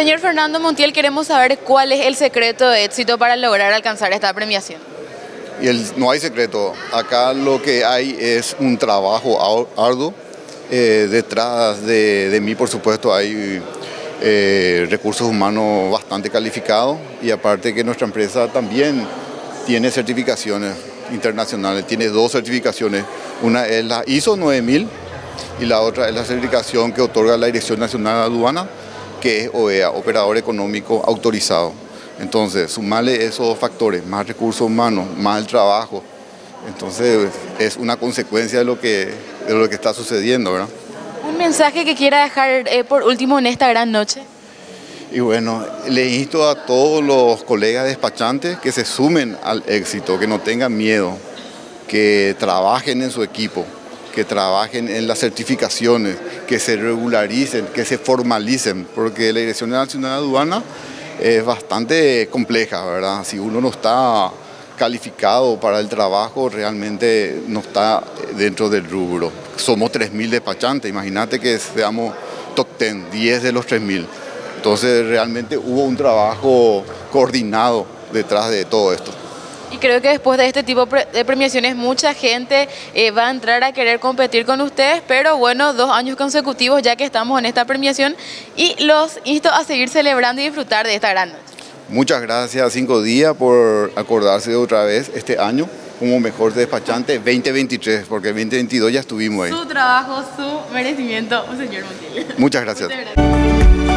Señor Fernando Montiel, queremos saber cuál es el secreto de éxito para lograr alcanzar esta premiación. Y el- no hay secreto. Acá lo que hay es un trabajo ar- arduo. Eh, detrás de, de mí, por supuesto, hay eh, recursos humanos bastante calificados y aparte que nuestra empresa también tiene certificaciones internacionales. Tiene dos certificaciones. Una es la ISO 9000 y la otra es la certificación que otorga la Dirección Nacional de Aduana, que es OEA, Operador Económico Autorizado. Entonces, sumarle esos dos factores, más recursos humanos, más el trabajo, entonces es una consecuencia de lo que, de lo que está sucediendo, ¿verdad? Un mensaje que quiera dejar eh, por último en esta gran noche. Y bueno, le insto a todos los colegas despachantes que se sumen al éxito, que no tengan miedo, que trabajen en su equipo, que trabajen en las certificaciones, que se regularicen, que se formalicen, porque la Dirección Nacional de Aduana es bastante compleja, ¿verdad? Si uno no está calificado para el trabajo, realmente no está dentro del rubro. Somos 3.000 despachantes, imagínate que seamos top 10, 10 de los 3.000. Entonces realmente hubo un trabajo coordinado detrás de todo esto. Y creo que después de este tipo de premiaciones mucha gente eh, va a entrar a querer competir con ustedes, pero bueno, dos años consecutivos ya que estamos en esta premiación y los insto a seguir celebrando y disfrutar de esta gran noche. Muchas gracias a Cinco Días por acordarse de otra vez este año como mejor despachante 2023, porque 2022 ya estuvimos ahí. Su trabajo, su merecimiento, señor Montiel. Muchas gracias. Muchas gracias.